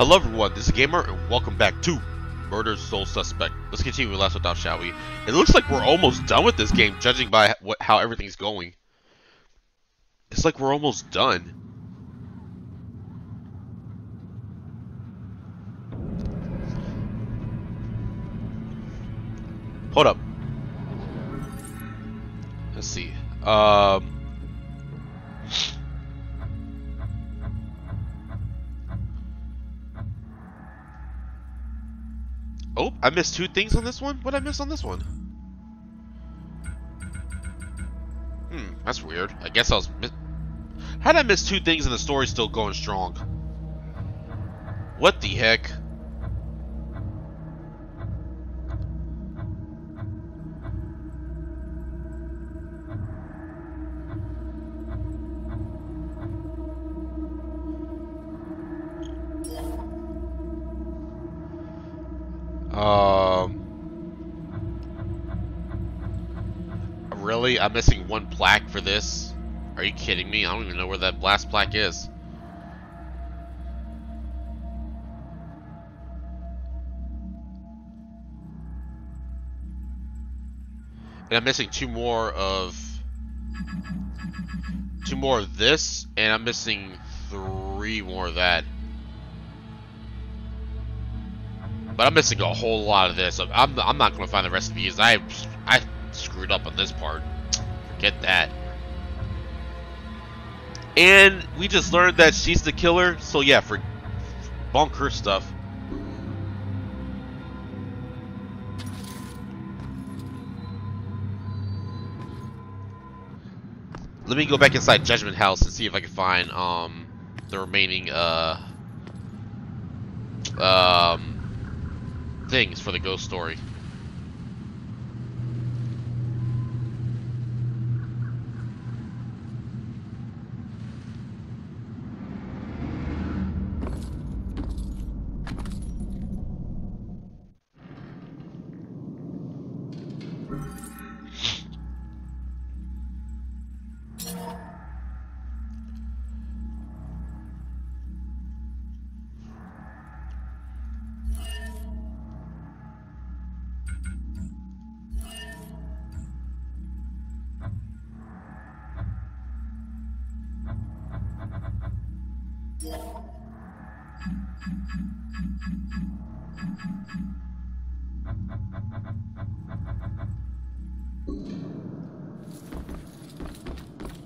Hello everyone, this is Gamer, and welcome back to Murdered Soul Suspect. Let's continue with Last Without, shall we? It looks like we're almost done with this game, judging by what, how everything's going. It's like we're almost done. Hold up. Let's see. Um... Oh, I missed two things on this one? What I miss on this one? Hmm, that's weird. I guess I was How did I miss two things and the story's still going strong? What the heck? I'm missing one plaque for this? Are you kidding me? I don't even know where that last plaque is. And I'm missing two more of... Two more of this, and I'm missing three more of that. But I'm missing a whole lot of this. I'm, I'm not going to find the rest of these. I, I screwed up on this part. Forget that. And we just learned that she's the killer. So yeah, for bunk her stuff. Let me go back inside Judgment House and see if I can find um the remaining uh um things for the ghost story. Oh, look at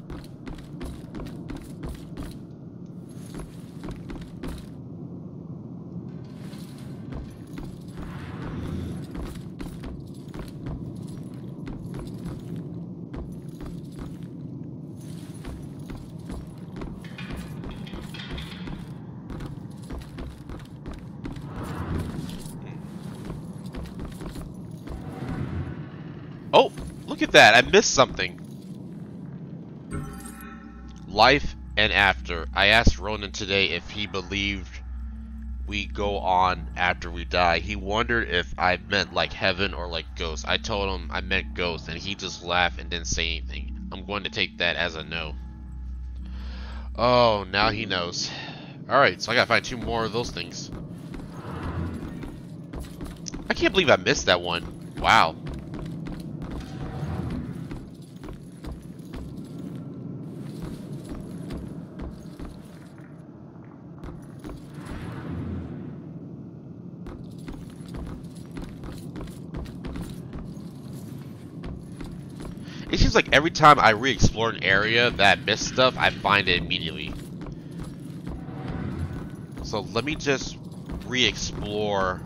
that. I missed something. Life and after. I asked Ronan today if he believed we go on after we die. He wondered if I meant like heaven or like ghosts. I told him I meant ghosts and he just laughed and didn't say anything. I'm going to take that as a no. Oh, now he knows. Alright, so I gotta find two more of those things. I can't believe I missed that one. Wow. It seems like every time I re-explore an area that missed stuff, I find it immediately. So let me just re-explore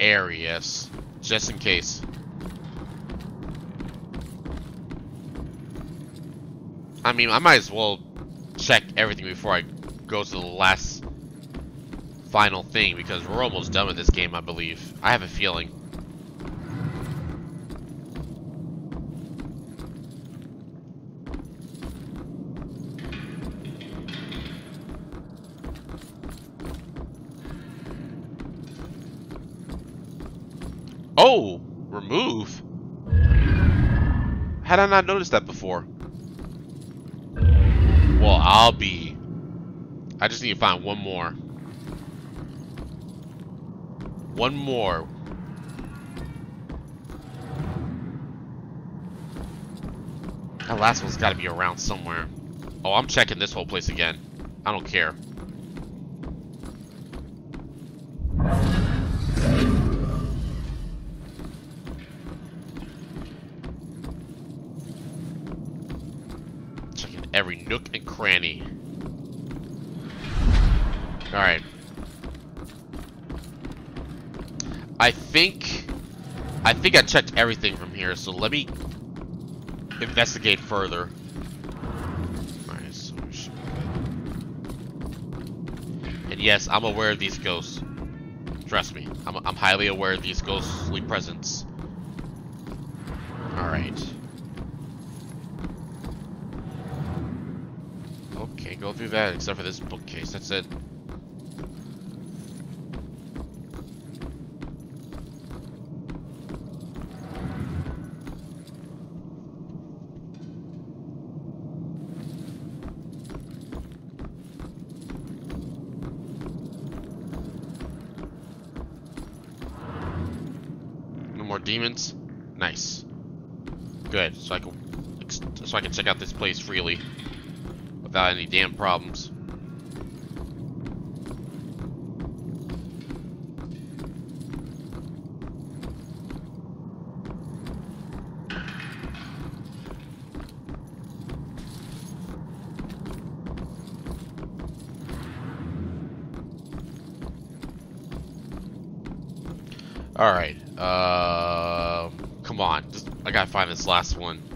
areas, just in case. I mean, I might as well check everything before I go to the last final thing, because we're almost done with this game, I believe. I have a feeling. I not noticed that before? Well, I'll be. I just need to find one more. One more. That last one's got to be around somewhere. Oh, I'm checking this whole place again. I don't care. I think... I think I checked everything from here, so let me investigate further. And yes, I'm aware of these ghosts. Trust me, I'm, I'm highly aware of these ghostly presence. Alright. Okay, go through that, except for this bookcase, that's it. No more demons? Nice. Good, so I can so I can check out this place freely without any damn problems. Alright, uh, come on. I gotta find this last one.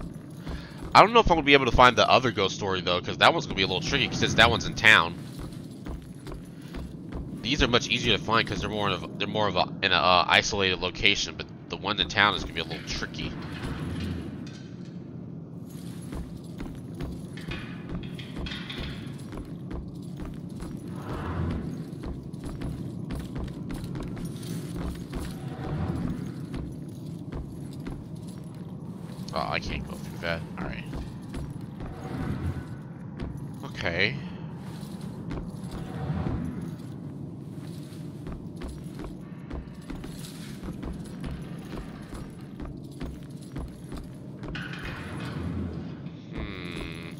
I don't know if I'm gonna be able to find the other ghost story though, because that one's gonna be a little tricky since that one's in town. These are much easier to find because they're more of they're more of a in a uh, isolated location, but the one in town is gonna be a little tricky. Oh, I can't go through that. Alright. Okay. Hmm.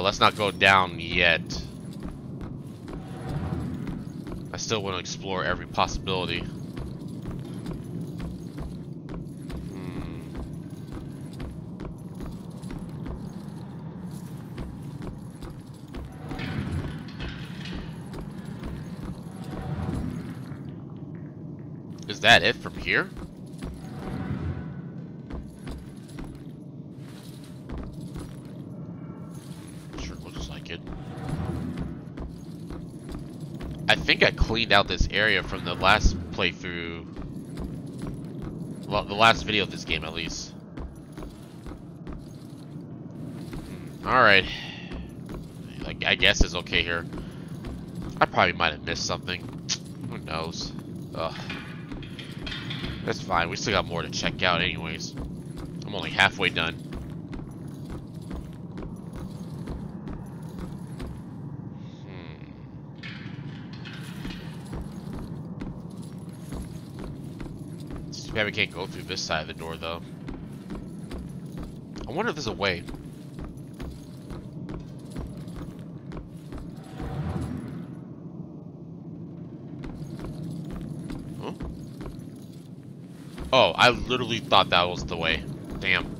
Let's not go down yet. I still want to explore every possibility. Hmm. Is that it from here? Think I cleaned out this area from the last playthrough. Well, the last video of this game, at least. Hmm, Alright. I, I guess it's okay here. I probably might have missed something. Who knows? Ugh. That's fine. We still got more to check out anyways. I'm only halfway done. Hmm. We can't go through this side of the door, though. I wonder if there's a way. Huh? Oh, I literally thought that was the way. Damn.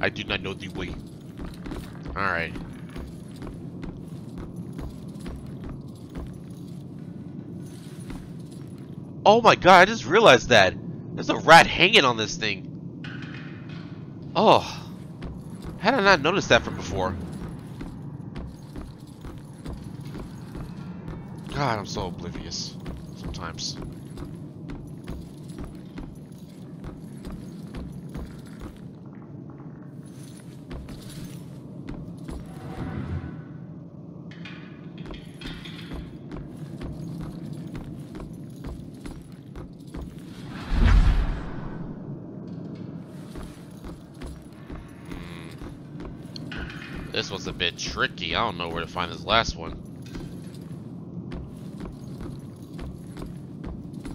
I do not know the way. Alright. Oh my god, I just realized that. There's a rat hanging on this thing. Oh. How did I not notice that from before? God, I'm so oblivious sometimes. Tricky. I don't know where to find this last one.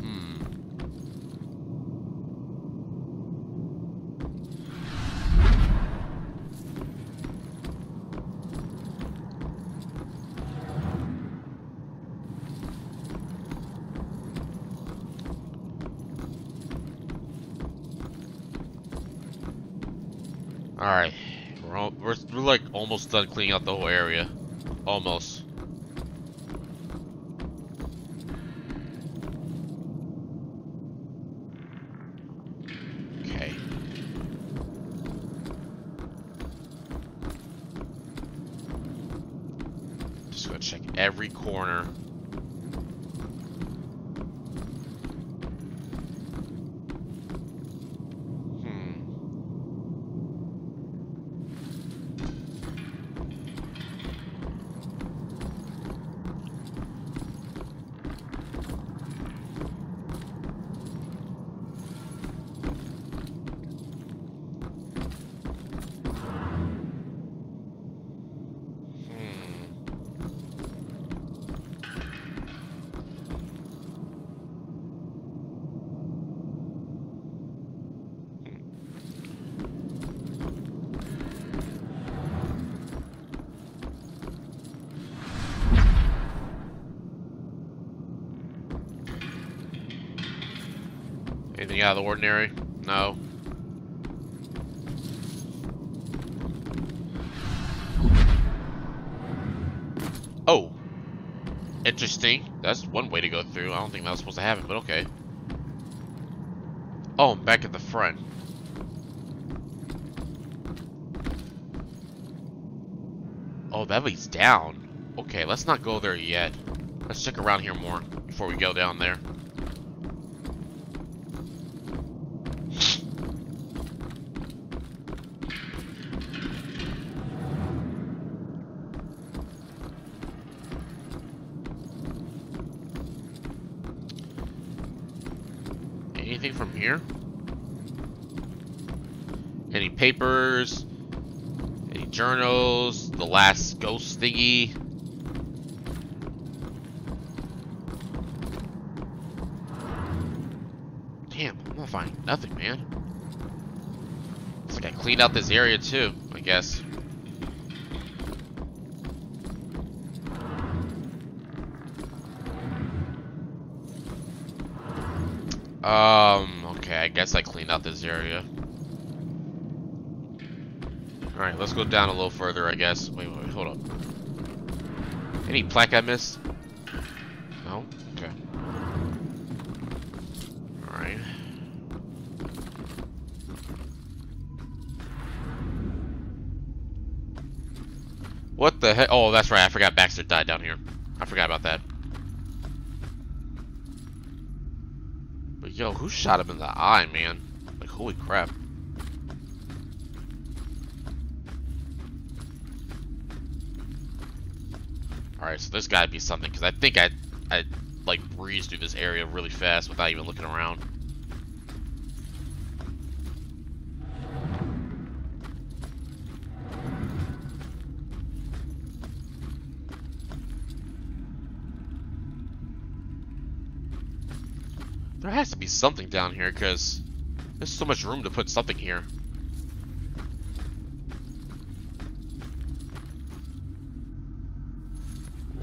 Hmm. Alright. We're, al- we're, we're like almost done cleaning out the whole area. Almost. Okay. Just gonna check every corner. Hmm. Hmm. Anything out of the ordinary? No. Oh. Interesting. That's one way to go through. I don't think that was supposed to happen, but okay. Oh, I'm back at the front. Oh, that leads down. Okay, let's not go there yet. Let's check around here more before we go down there. Anything from here? Any papers? Any journals? The last ghost thingy? Damn, I'm not finding nothing, man. It's like I cleaned out this area too, I guess. Um, okay, I guess I cleaned out this area. Alright, let's go down a little further, I guess. Wait, wait, wait, hold up. Any plaque I missed? No? Okay. Alright. What the heck? Oh, that's right, I forgot Baxter died down here. I forgot about that. But yo, who shot him in the eye, man? Like, holy crap. There's gotta be something, because I think I, I, like, breezed through this area really fast without even looking around. There has to be something down here, because there's so much room to put something here.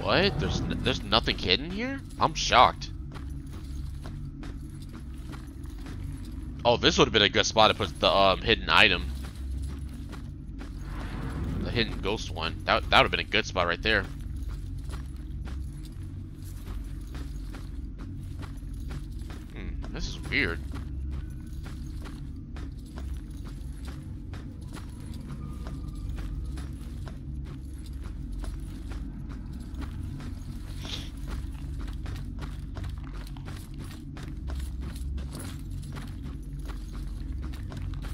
What? There's there's nothing hidden here? I'm shocked. Oh, this would have been a good spot to put the um, hidden item. The hidden ghost one. That, that would have been a good spot right there. Hmm, this is weird.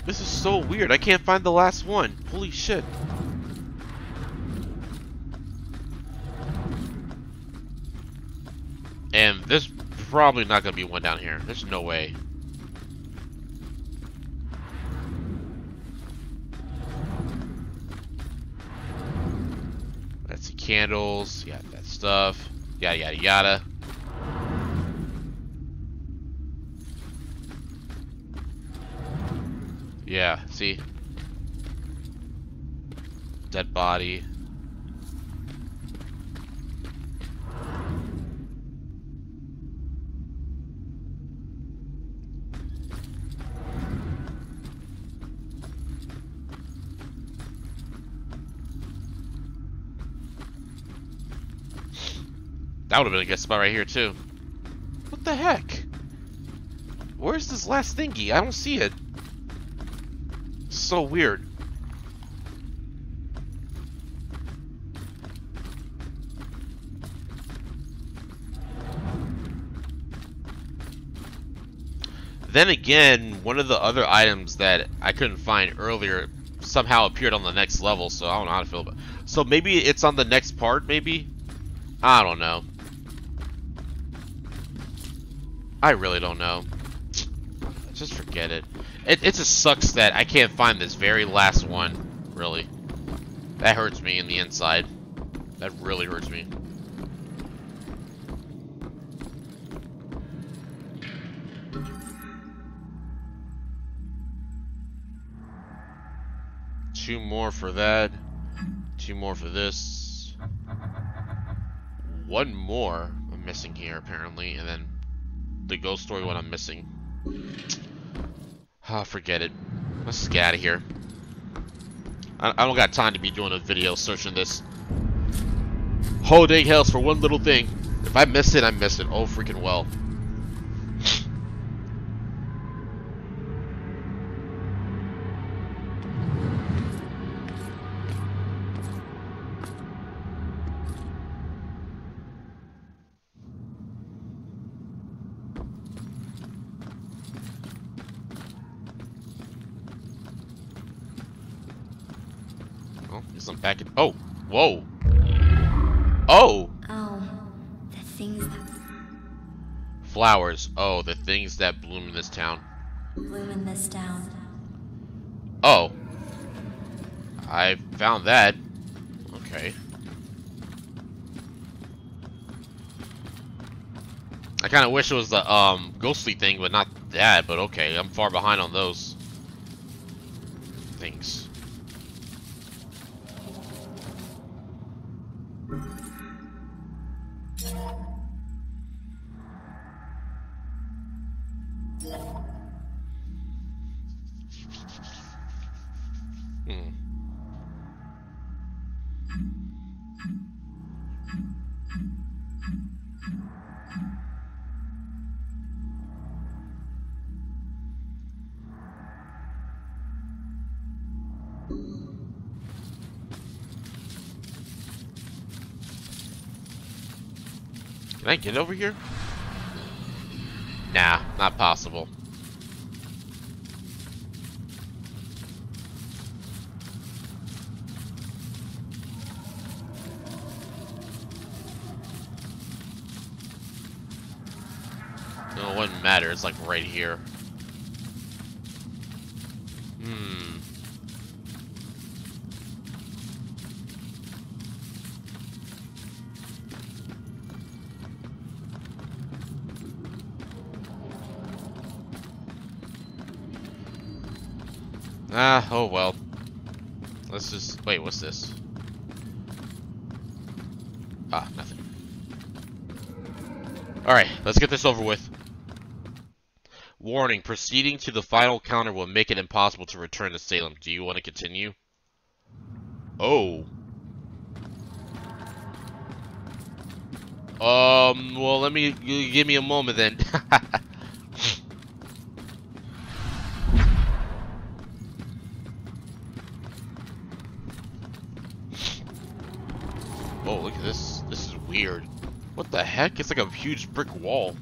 This is so weird. I can't find the last one. Holy shit. And there's probably not going to be one down here. There's no way. That's the candles. Yeah, that stuff. Yada yada yada. Yeah, Dead body. That would have been a good spot right here, too. What the heck? Where's this last thingy? I don't see it. So weird. Then again, one of the other items that I couldn't find earlier somehow appeared on the next level, so I don't know how to feel about it. So maybe it's on the next part, maybe? I don't know. I really don't know. Just forget it. It, it just sucks that I can't find this very last one, really. That hurts me in the inside. That really hurts me. Two more for that. Two more for this. One more I'm missing here, apparently, and then the ghost story one I'm missing. Oh, forget it. Let's get out of here. I, I don't got time to be doing a video searching this whole dang house for one little thing. If I miss it, I miss it. Oh, freaking well. Flowers. Oh, the things that bloom in this town. Bloom in this town. Oh. I found that. Okay. I kind of wish it was the um ghostly thing, but not that. But okay, I'm far behind on those get over here? Nah, not possible. No, it wouldn't matter. It's like right here. Oh well. Let's just... Wait, what's this? Ah, nothing. Alright, let's get this over with. Warning, proceeding to the final counter will make it impossible to return to Salem. Do you want to continue? Oh. Um, well, let me... Give me a moment then. Oh, look at this. This is weird. What the heck? It's like a huge brick wall.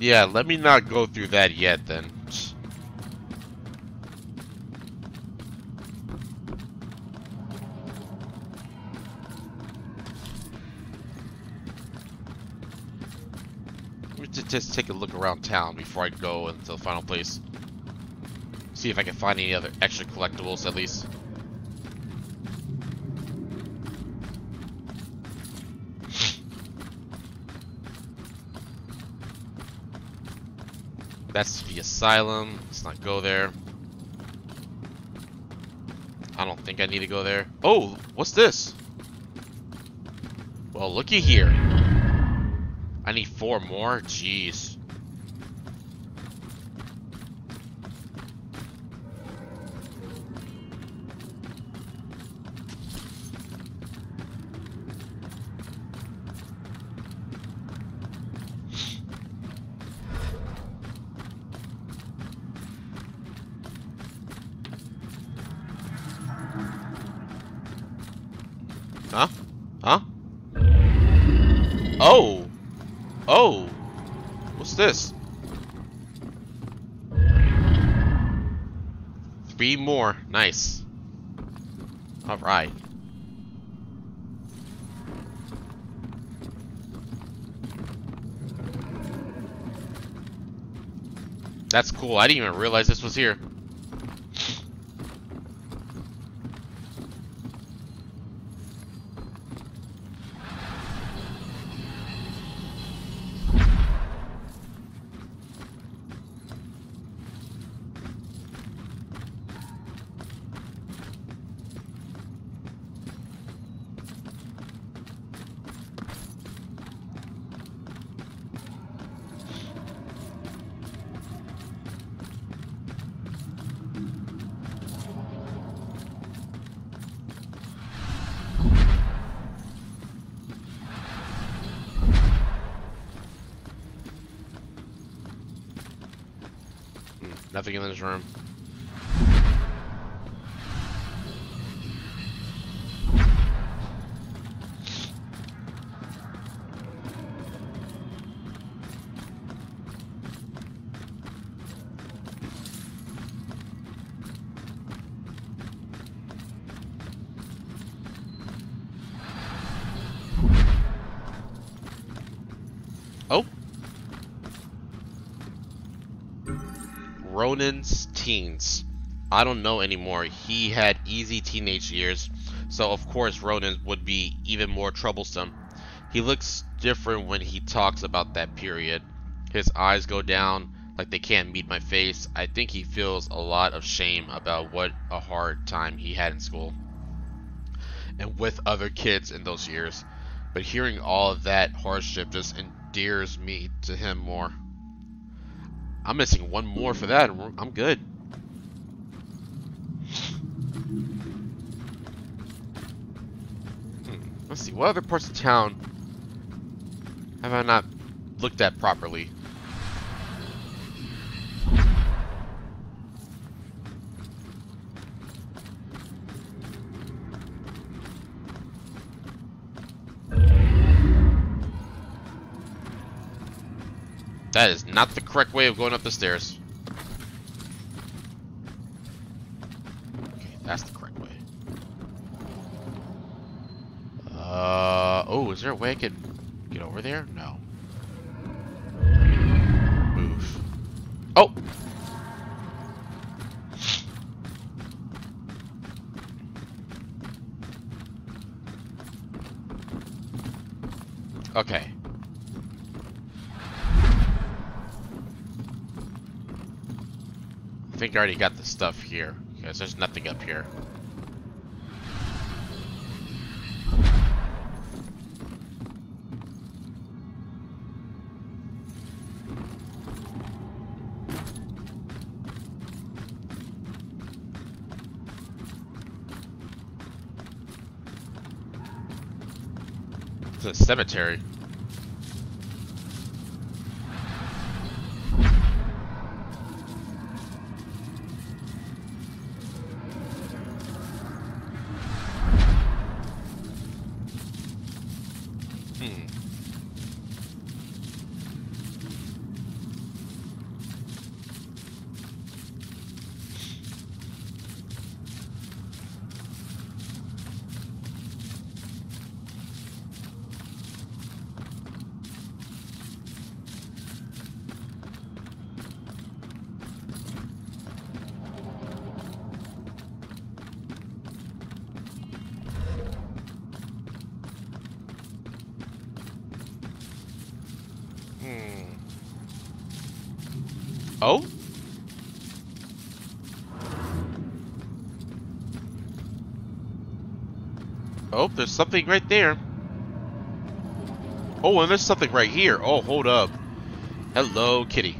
Yeah, let me not go through that yet then. Just take a look around town before I go into the final place. See if I can find any other extra collectibles at least. That's the asylum. Let's not go there. I don't think I need to go there. Oh, what's this? Well, looky here. I need four more? Jeez. This? Three more. Nice. Alright. That's cool. I didn't even realize this was here. Nothing in this room. I don't know anymore. He had easy teenage years, so of course Ronan would be even more troublesome. He looks different when he talks about that period. His eyes go down like they can't meet my face. I think he feels a lot of shame about what a hard time he had in school and with other kids in those years. But hearing all of that hardship just endears me to him more. I'm missing one more for that, I'm good. Hmm, Let's see, what other parts of town have I not looked at properly? That is not the correct way of going up the stairs. Okay, that's the correct way. Uh, oh, is there a way I could get over there? No. Move. Oh! Okay. I think I already got the stuff here, because there's nothing up here. Cemetery. Hmm. Oh? Oh, there's something right there. Oh, and there's something right here. Oh, hold up. Hello, kitty.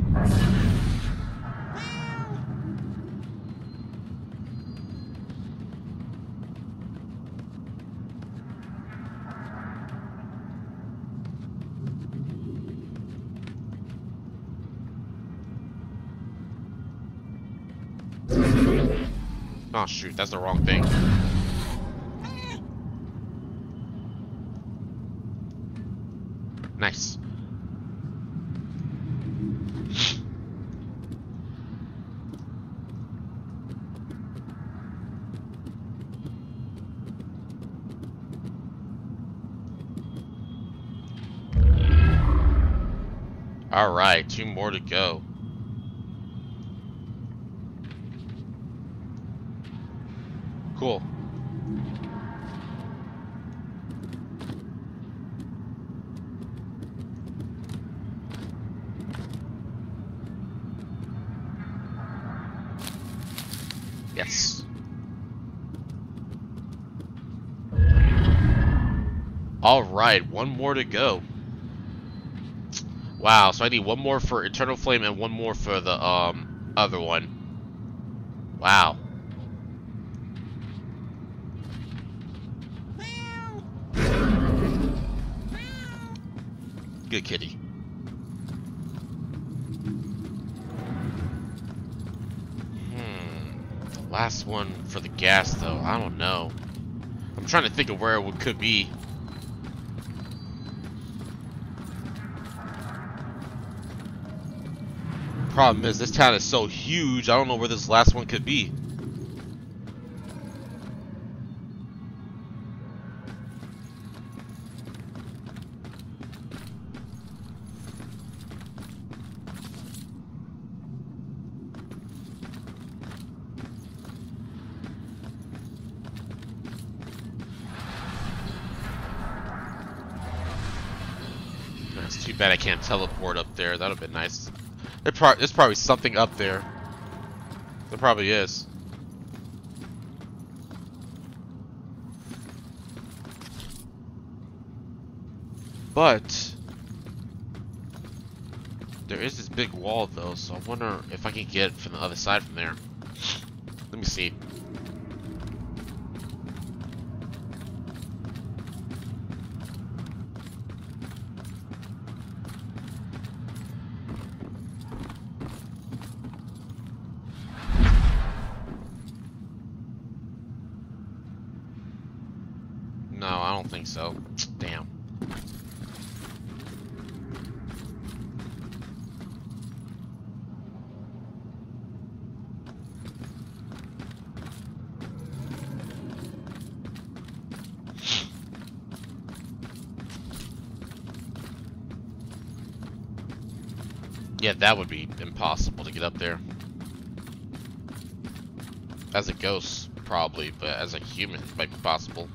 Oh shoot, that's the wrong thing. Nice. Alright, two more to go. Cool. Yes. Alright, one more to go. Wow, so I need one more for Eternal Flame and one more for the um other one. Wow. Good kitty. Hmm. Last one for the gas, though. I don't know. I'm trying to think of where it could be. Problem is, this town is so huge, I don't know where this last one could be. It's too bad I can't teleport up there. That would have been nice. Pro there's probably something up there. There probably is. But there is this big wall though, so I wonder if I can get from the other side from there. Let me see. No, I don't think so. Damn. Yeah, that would be impossible to get up there. As a ghost, probably, but as a human, it might be possible.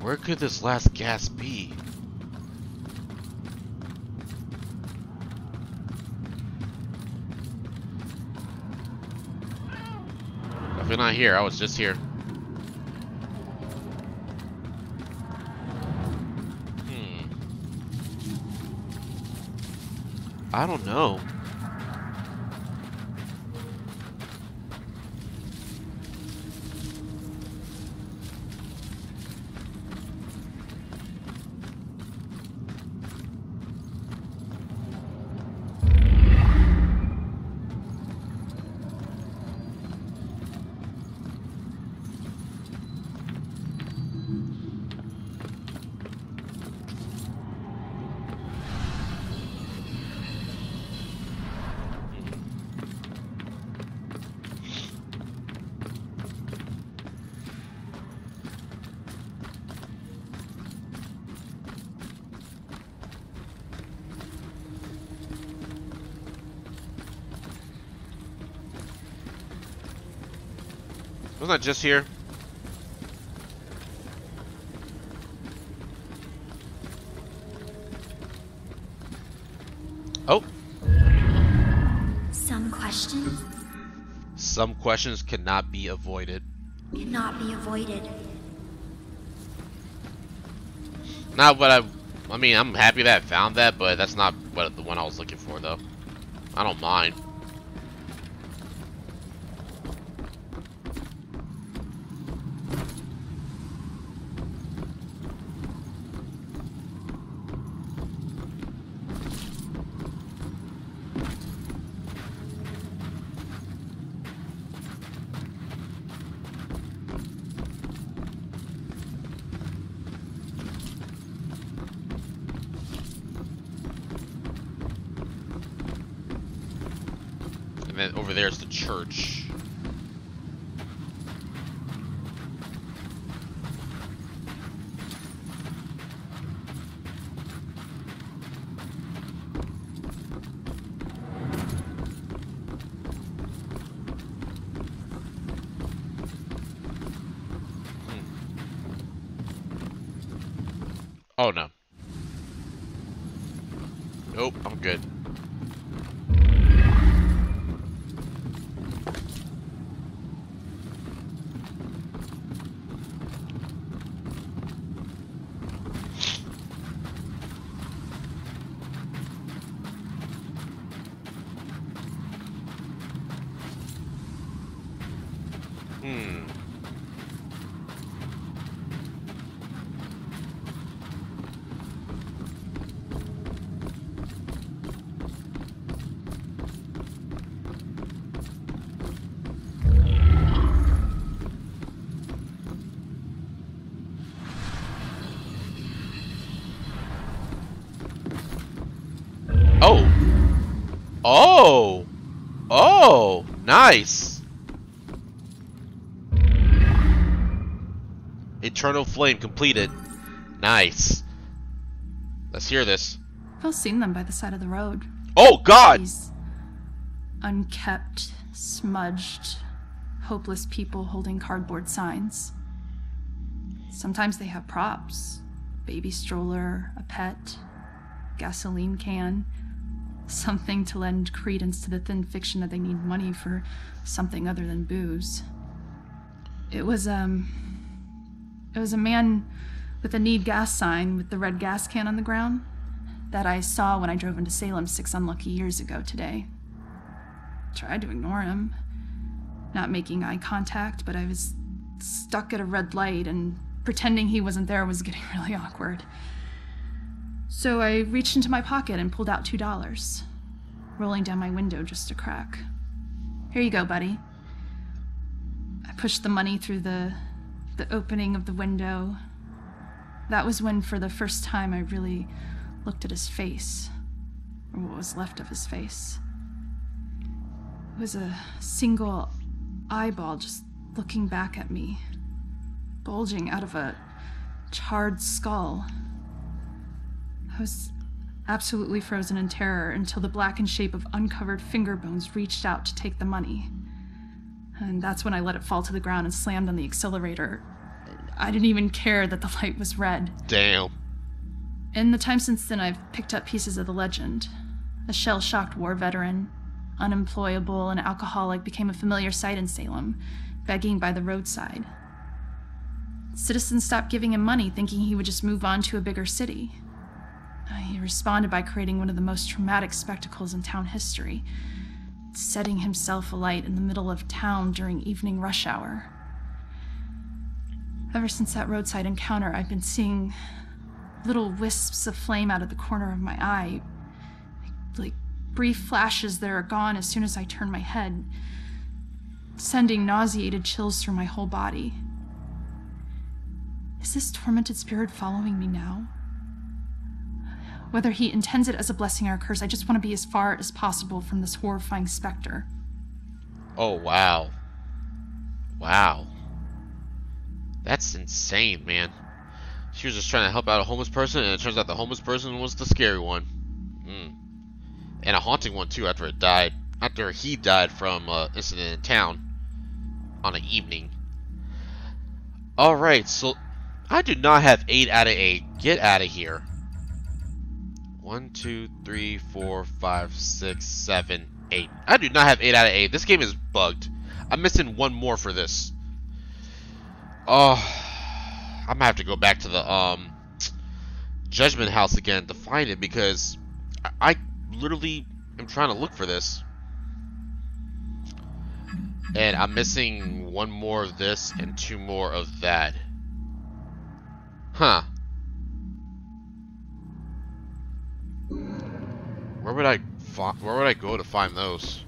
Where could this last gas be? Definitely not here. I was just here. I don't know. just here. Oh. Some questions? Some questions cannot be avoided. Cannot be avoided. Not what I... I mean, I'm happy that I found that, but that's not what the one I was looking for, though. I don't mind. Nice. Eternal flame completed. Nice. Let's hear this. I've seen them by the side of the road. Oh God! These unkept, smudged, hopeless people holding cardboard signs. Sometimes they have props baby stroller, a pet, gasoline can, something to lend credence to the thin fiction that they need money for something other than booze. It was, um. It was a man with a need gas sign with the red gas can on the ground that I saw when I drove into Salem six unlucky years ago today. Tried to ignore him, not making eye contact, but I was stuck at a red light and pretending he wasn't there was getting really awkward. So I reached into my pocket and pulled out two dollars, rolling down my window just a crack. Here you go, buddy. I pushed the money through the the opening of the window. That was when for the first time I really looked at his face, or what was left of his face. It was a single eyeball just looking back at me, bulging out of a charred skull. I was absolutely frozen in terror until the blackened shape of uncovered finger bones reached out to take the money. And that's when I let it fall to the ground and slammed on the accelerator. I didn't even care that the light was red. Damn. In the time since then, I've picked up pieces of the legend. A shell shocked war veteran, unemployable and alcoholic, became a familiar sight in Salem, begging by the roadside. Citizens stopped giving him money, thinking he would just move on to a bigger city. He responded by creating one of the most traumatic spectacles in town history, setting himself alight in the middle of town during evening rush hour. Ever since that roadside encounter, I've been seeing little wisps of flame out of the corner of my eye. Like brief flashes that are gone as soon as I turn my head, sending nauseated chills through my whole body. Is this tormented spirit following me now? Whether he intends it as a blessing or a curse, I just want to be as far as possible from this horrifying specter. Oh wow. Wow. That's insane, man. She was just trying to help out a homeless person, and it turns out the homeless person was the scary one. Mm. And a haunting one too. After it died, after he died from uh, incident in town on an evening. All right, so I do not have eight out of eight. Get out of here. One, two, three, four, five, six, seven, eight. I do not have eight out of eight. This game is bugged. I'm missing one more for this. Oh, I'm gonna have to go back to the um Judgment House again to find it because I, I literally am trying to look for this. And I'm missing one more of this and two more of that. Huh. Where would I where would I go to find those?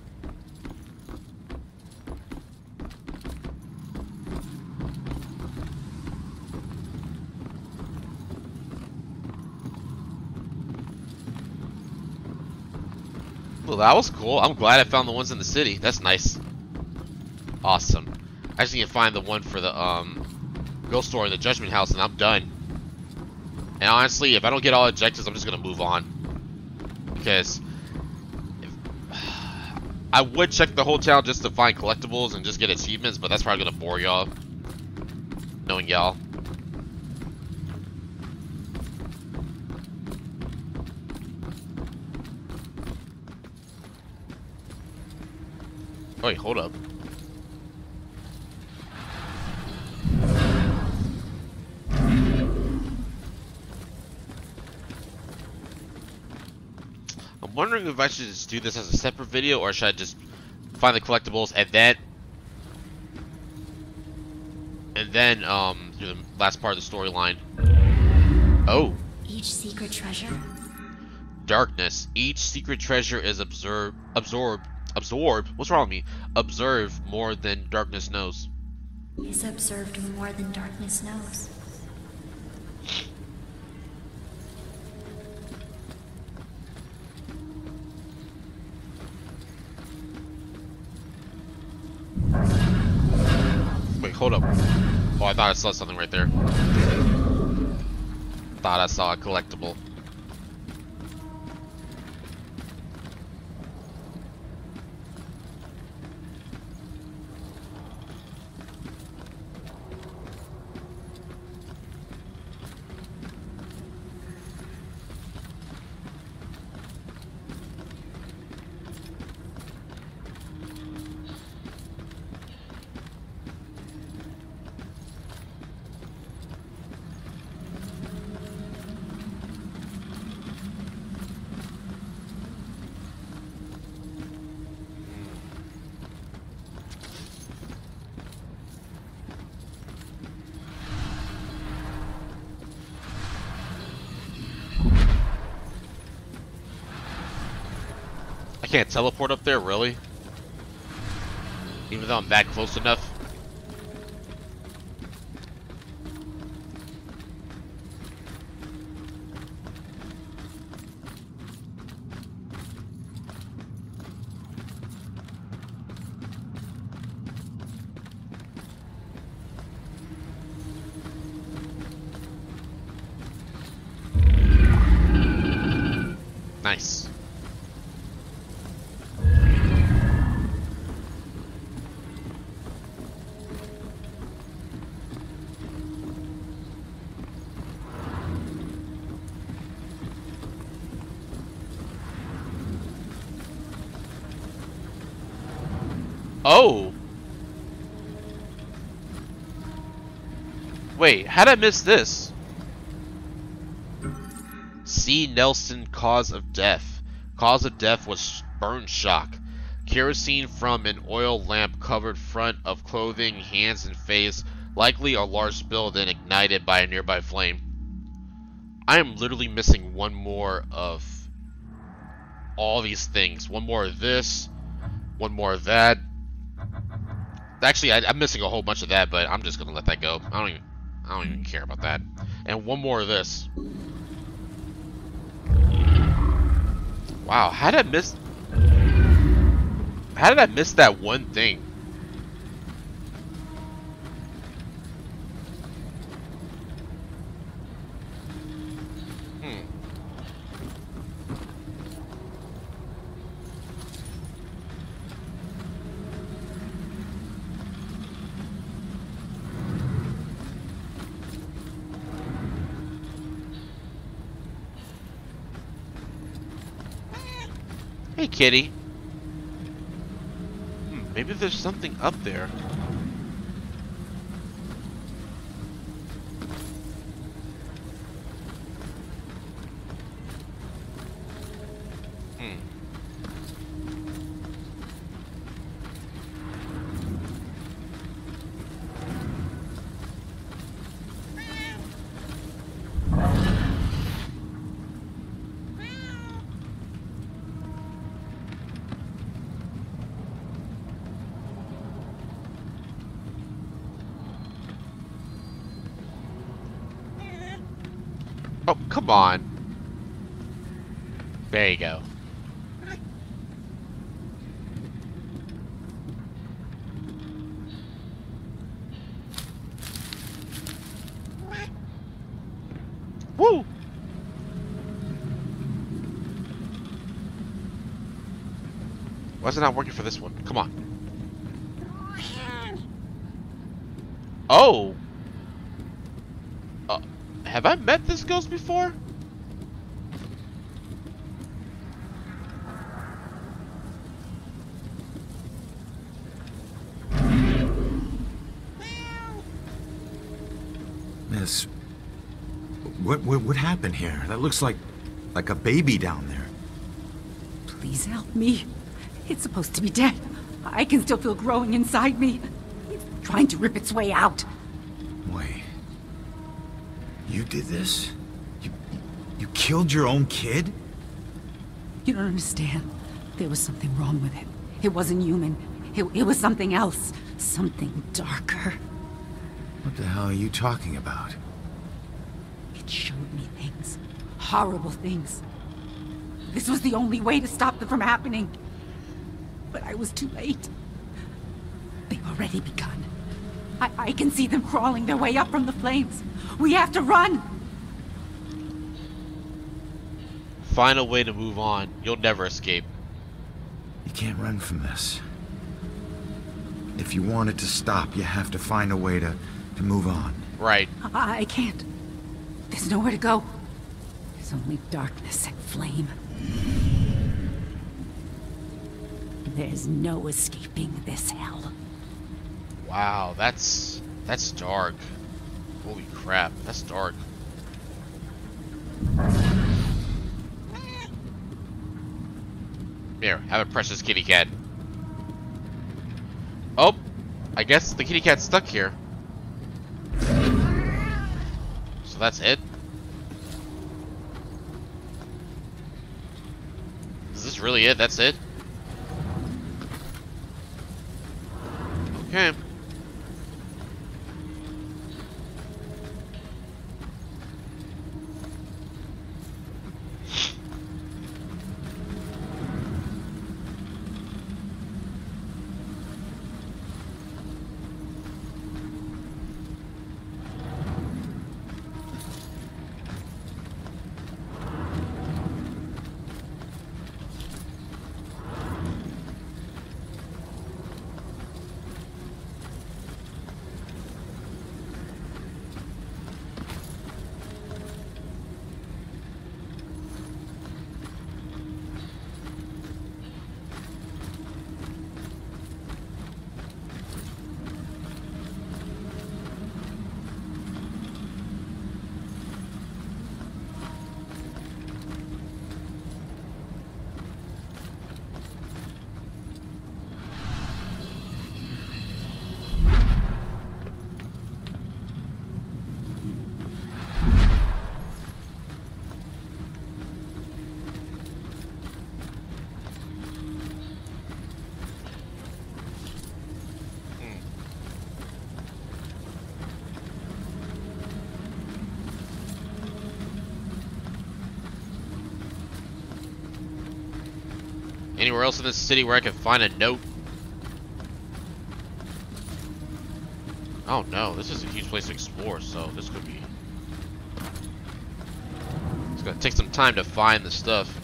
Well, that was cool. I'm glad I found the ones in the city. That's nice. Awesome. I just need to find the one for the um, ghost story in the Judgment House, and I'm done. And honestly, if I don't get all objectives, I'm just gonna move on. Because if, I would check the whole town just to find collectibles and just get achievements, but that's probably gonna bore y'all. Knowing y'all. Wait, hold up. Wondering if I should just do this as a separate video or should I just find the collectibles and then and then um do the last part of the storyline. Oh. Each secret treasure. Darkness. Each secret treasure is absorbed absorb absorb. What's wrong with me? Observe more than darkness knows. Is observed more than darkness knows. Wait, hold up. Oh, I thought I saw something right there. Thought I saw a collectible. I can't teleport up there, really? Even though I'm that close enough? Nice. Oh! Wait, how'd I miss this? C. Nelson cause of death. Cause of death was burn shock. Kerosene from an oil lamp covered front of clothing, hands, and face, likely a large spill then ignited by a nearby flame. I am literally missing one more of all these things. One more of this, one more of that. Actually, I, am missing a whole bunch of that, but I'm just gonna let that go. I don't even, I don't even care about that. And one more of this. Wow, how did I miss? How did I miss that one thing? Hmm. Hey, kitty. Hmm, maybe Maybe there's something up there. Hmm. Oh, come on. There you go. Woo! Why is it not working for this one? Come on. Oh! Uh, have I met this ghost before? Miss, what, what what happened here? That looks like like a baby down there. Please help me. It's supposed to be dead. I can still feel growing inside me. It's trying to rip its way out. Wait. You did this? You you killed your own kid? You don't understand. There was something wrong with it. It wasn't human. It, it was something else. Something darker. What the hell are you talking about? It showed me things. Horrible things. This was the only way to stop them from happening. But I was too late. They've already begun. I, I can see them crawling their way up from the flames. We have to run! Find a way to move on. You'll never escape. You can't run from this. If you want it to stop, you have to find a way to, to move on. Right. I, I can't. There's nowhere to go. There's only darkness and flame. There's no escaping this hell. Wow, that's that's dark. Holy crap, that's dark. Here, have a precious kitty cat. Oh, I guess the kitty cat's stuck here. So that's it? Is really it? That's it? Okay. Anywhere else in this city where I can find a note? Oh no, this is a huge place to explore, so this could be... It's gonna take some time to find the stuff.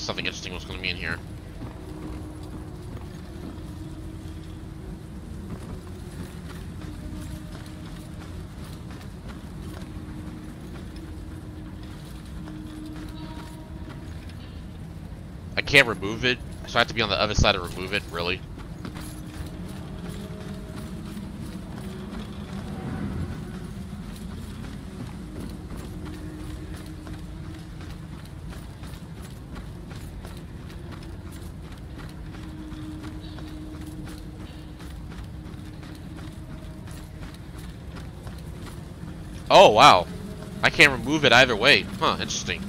Thought something interesting was going to be in here. I can't remove it, so I have to be on the other side to remove it, really? Oh, wow. I can't remove it either way. Huh, interesting.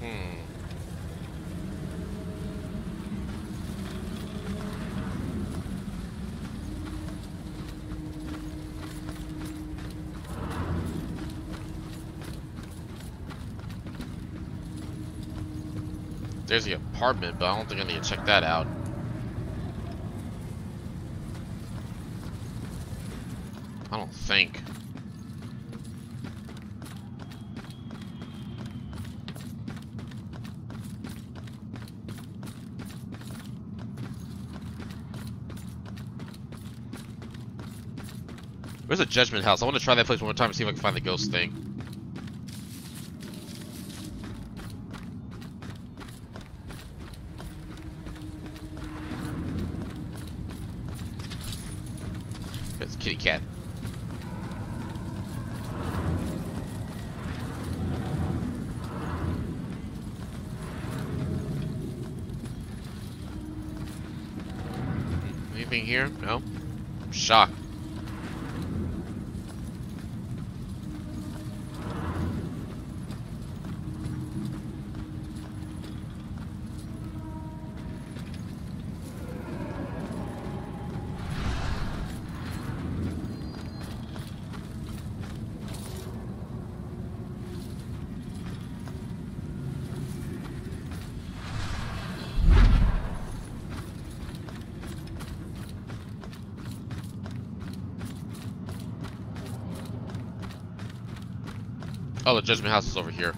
Hmm. There's the apartment, but I don't think I need to check that out. I don't think. Where's the Judgment House? I want to try that place one more time and see if I can find the ghost thing. It's a kitty cat. Anything here? No? I'm shocked. Oh, the Judgment House is over here.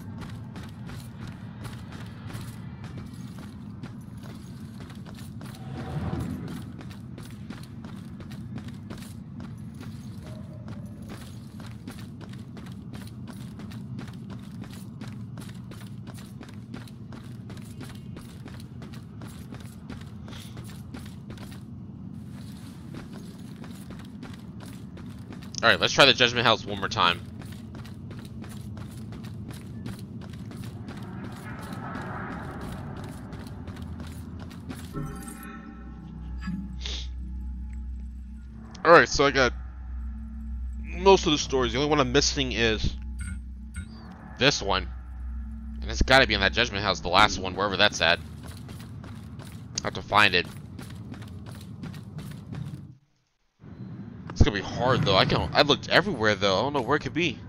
Alright, let's try the Judgment House one more time. So I got most of the stories. The only one I'm missing is this one. And it's gotta be in that Judgment House, the last one, wherever that's at. I have to find it. It's gonna be hard though. I can I looked everywhere though. I don't know where it could be.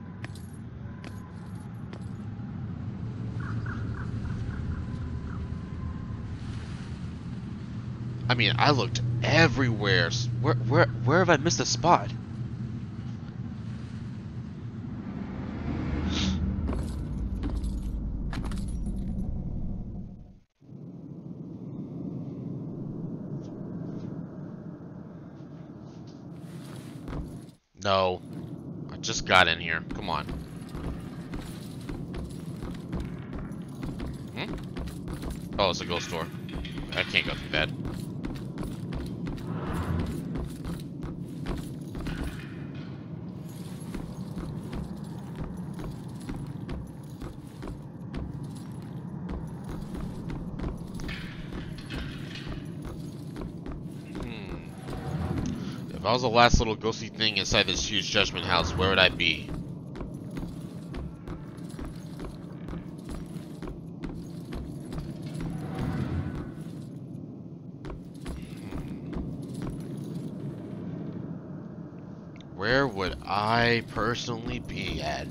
I mean, I looked everywhere. Where where where have I missed a spot? No. I just got in here. Come on. Hmm? Oh, it's a ghost door. I can't go through that. I was the last little ghosty thing inside this huge judgment house, where would I be? Where would I personally be at?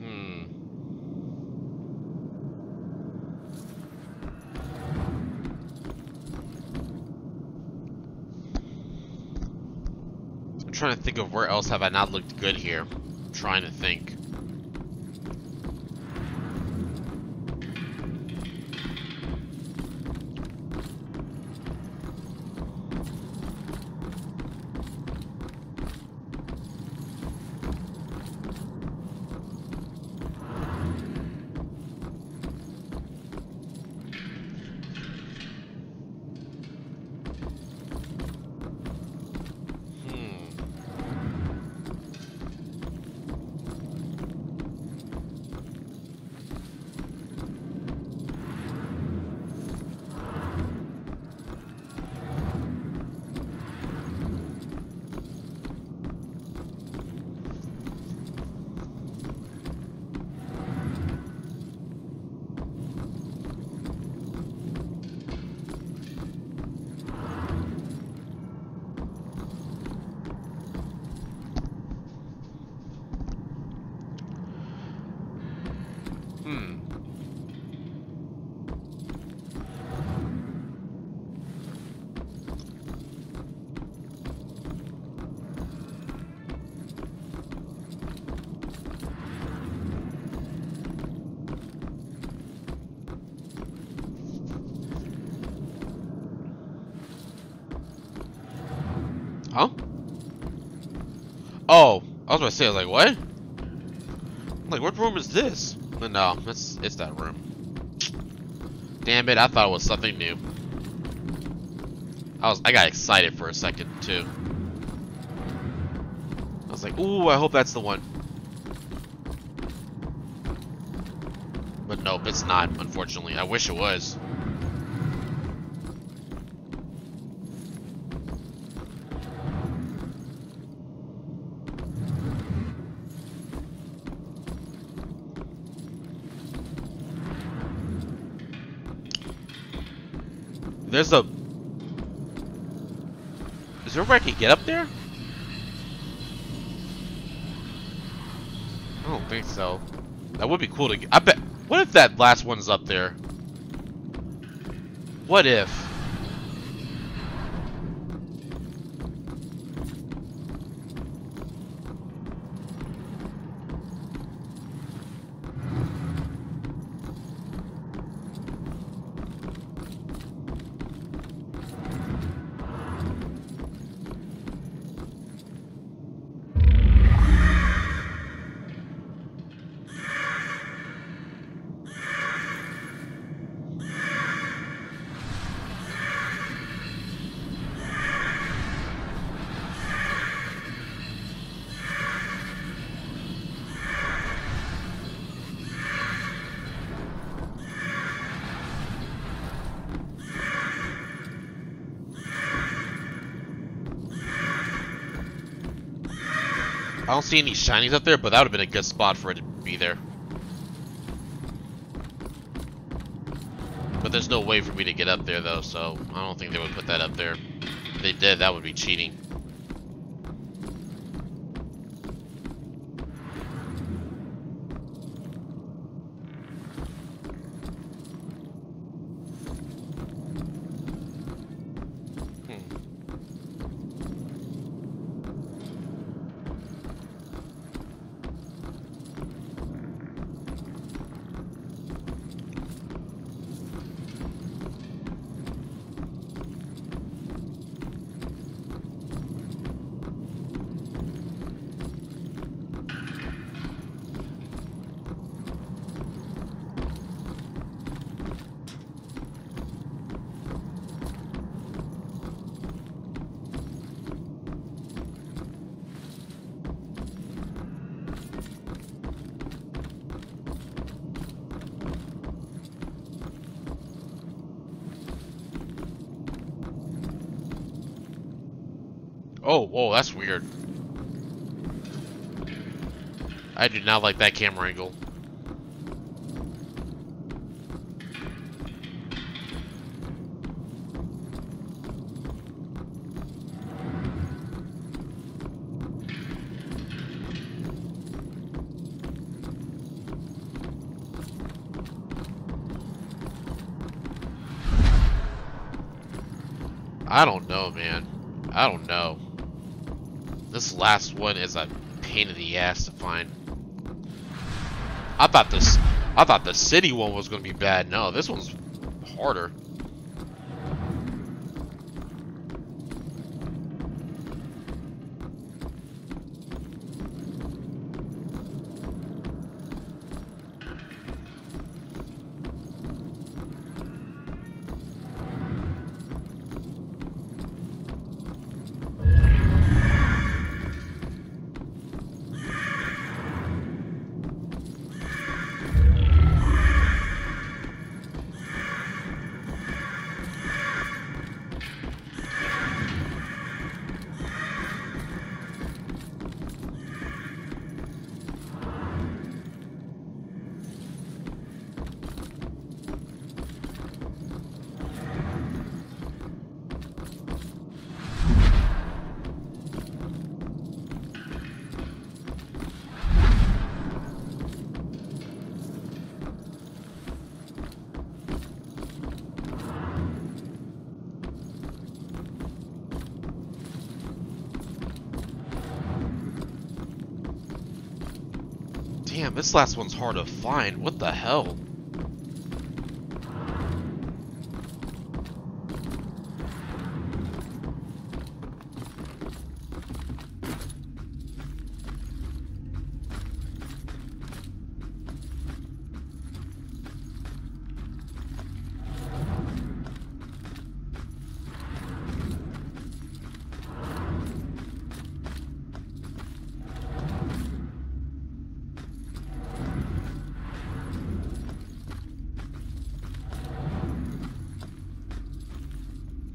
Hmm. I'm trying to think of where else have I not looked good here. I'm trying to think. Hmm. Hmm. Huh? Oh, I say, I was like, what? I'm like, what room is this? But no, it's it's that room. Damn it, I thought it was something new. I was I got excited for a second too. I was like, ooh, I hope that's the one. But nope, it's not, unfortunately. I wish it was. There's a... Is there way I can get up there? I don't think so. That would be cool to get... I bet... What if that last one's up there? What if? I don't see any shinies up there, but that would have been a good spot for it to be there. But there's no way for me to get up there though, so I don't think they would put that up there. If they did, that would be cheating. Oh, whoa, that's weird. I do not like that camera angle. I don't know, man. I don't know. This last one is a pain in the ass to find. I thought this I thought the city one was gonna be bad. No, this one's harder. Damn, this last one's hard to find. What the hell?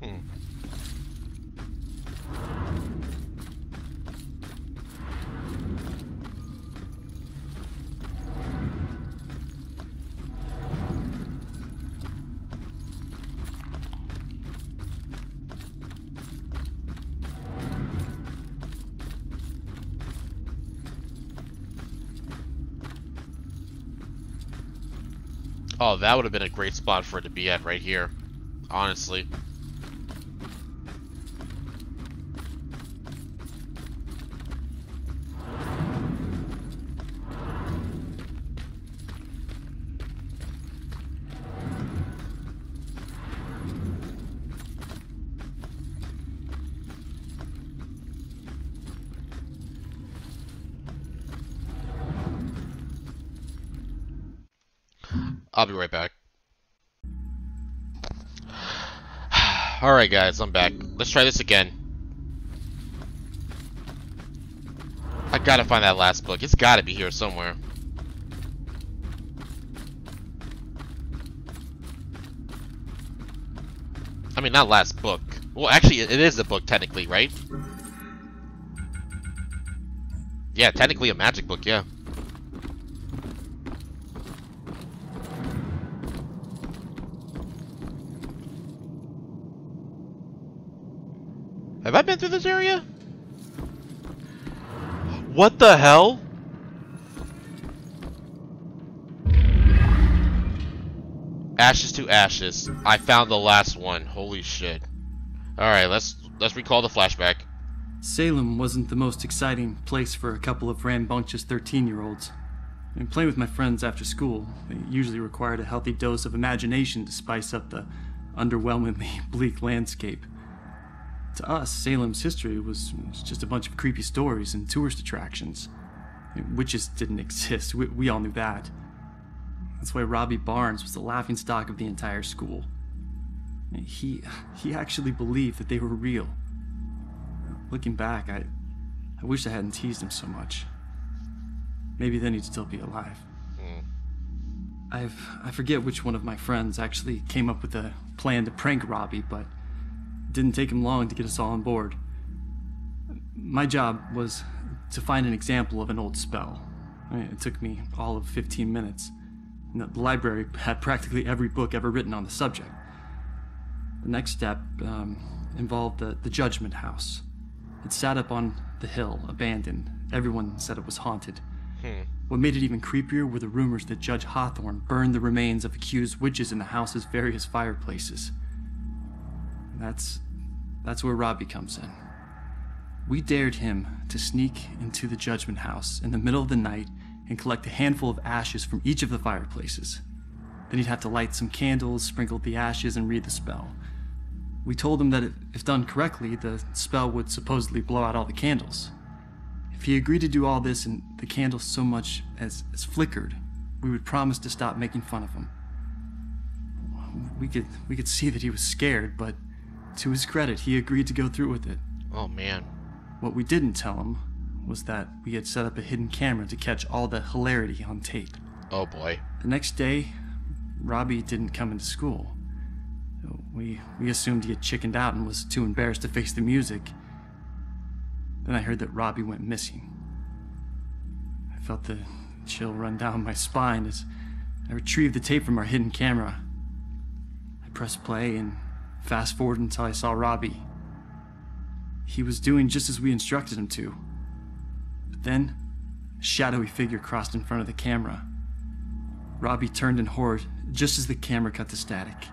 Hmm. Oh, that would have been a great spot for it to be at right here. Honestly. Be right back. Alright guys, I'm back. Let's try this again. I gotta find that last book. It's gotta be here somewhere. I mean, not last book. Well, actually, it is a book technically, right? Yeah, technically a magic book, yeah. Have I been through this area? What the hell? Ashes to ashes. I found the last one. Holy shit. Alright, let's let's recall the flashback. Salem wasn't the most exciting place for a couple of rambunctious 13 year olds. And playing with my friends after school, they usually required a healthy dose of imagination to spice up the underwhelmingly bleak landscape. To us, Salem's history was, just a bunch of creepy stories and tourist attractions. Witches didn't exist, we, we all knew that. That's why Robbie Barnes was the laughing stock of the entire school. He, he actually believed that they were real. Looking back, I, I wish I hadn't teased him so much. Maybe then he'd still be alive. Hmm. I've, I forget which one of my friends actually came up with a plan to prank Robbie, but didn't take him long to get us all on board. My job was to find an example of an old spell. I mean, it took me all of 15 minutes. And the library had practically every book ever written on the subject. The next step um, involved the, the Judgment House. It sat up on the hill, abandoned. Everyone said it was haunted. What made it even creepier were the rumors that Judge Hawthorne burned the remains of accused witches in the house's various fireplaces. That's that's where Robbie comes in. We dared him to sneak into the judgment house in the middle of the night and collect a handful of ashes from each of the fireplaces. Then he'd have to light some candles, sprinkle the ashes, and read the spell. We told him that if- done correctly, the spell would supposedly blow out all the candles. If he agreed to do all this and the candles so much as, as flickered, we would promise to stop making fun of him. We could we could see that he was scared, but to his credit, he agreed to go through with it. Oh man. What we didn't tell him was that we had set up a hidden camera to catch all the hilarity on tape. Oh boy. The next day, Robbie didn't come into school. We, we assumed he had chickened out and was too embarrassed to face the music. Then I heard that Robbie went missing. I felt the chill run down my spine as I retrieved the tape from our hidden camera. I pressed play and fast forward until I saw Robbie. He was doing just as we instructed him to. But then, a shadowy figure crossed in front of the camera. Robbie turned in horror just as the camera cut to static.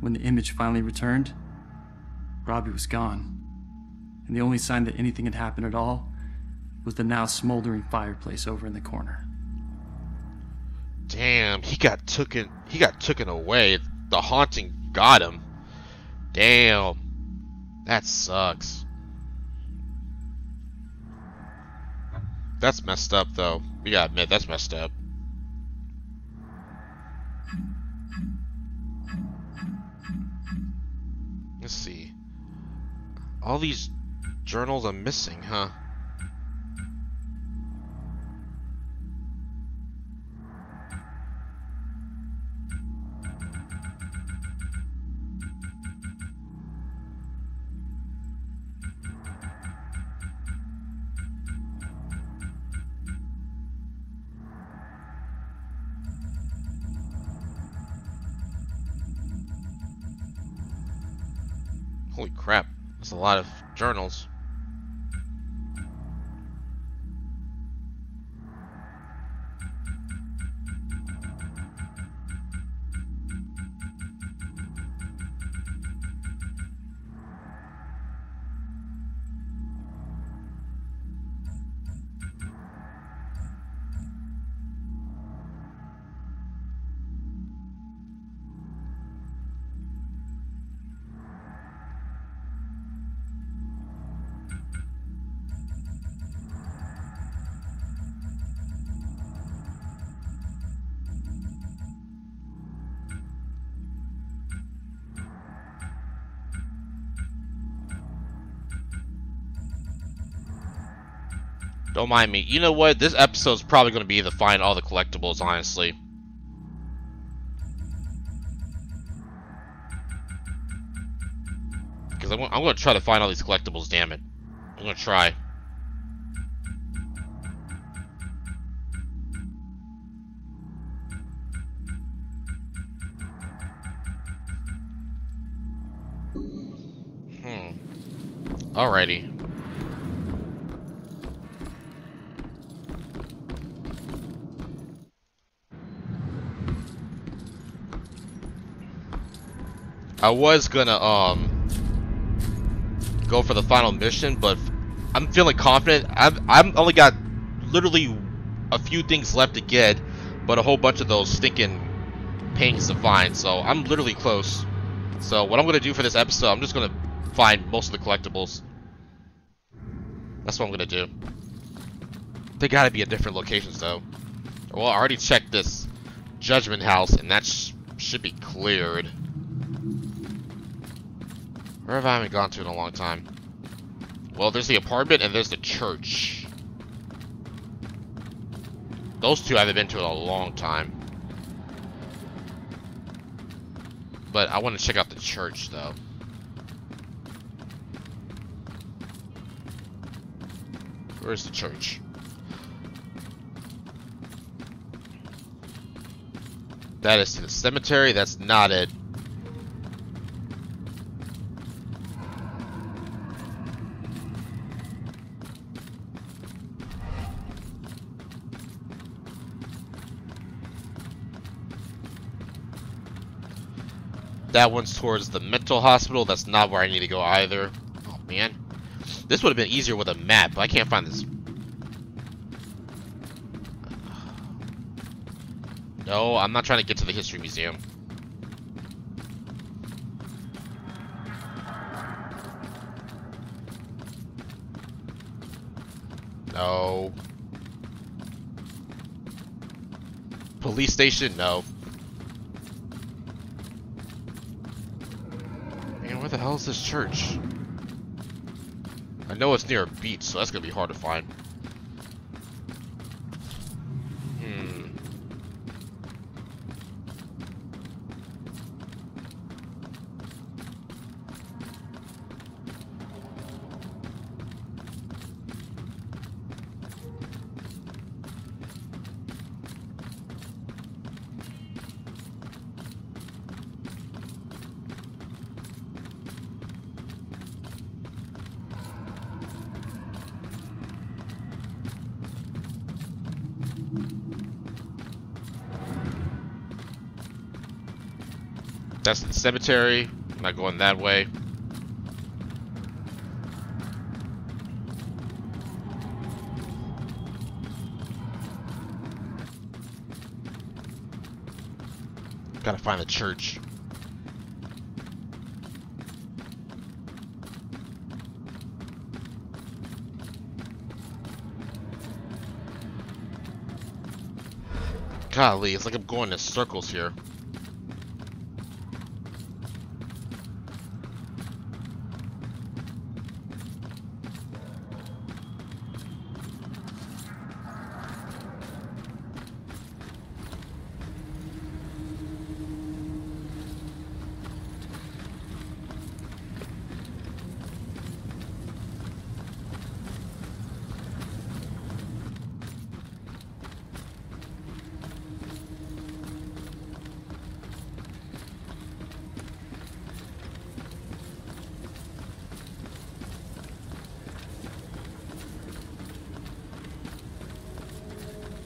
When the image finally returned, Robbie was gone. And the only sign that anything had happened at all was the now smoldering fireplace over in the corner. Damn, he got taken he got taken away. The haunting got him. Damn. That sucks. That's messed up though. We gotta admit that's messed up. Let's see. All these journals are missing, huh? A lot of journals. Don't mind me. You know what? This episode's probably going to be the find all the collectibles, honestly. Because I'm, I'm going to try to find all these collectibles, damn it. I'm going to try. Hmm. Alrighty. I was gonna, um, go for the final mission, but I'm feeling confident. I've, I've only got literally a few things left to get, but a whole bunch of those stinking pings to find, so I'm literally close. So what I'm gonna do for this episode, I'm just gonna find most of the collectibles. That's what I'm gonna do. They gotta be at different locations though. Well, I already checked this Judgment House, and that sh should be cleared. Where have I haven't gone to in a long time? Well, there's the apartment and there's the church. Those two I haven't been to in a long time. But I want to check out the church, though. Where's the church? That is to the cemetery. That's not it. That one's towards the mental hospital. That's not where I need to go either. Oh, man. This would have been easier with a map, but I can't find this. No, I'm not trying to get to the History Museum. No. Police station? No. Man, where the hell is this church? I know it's near a beach, so that's gonna be hard to find. Cemetery. I'm not going that way. Gotta find the church. Golly, it's like I'm going in circles here.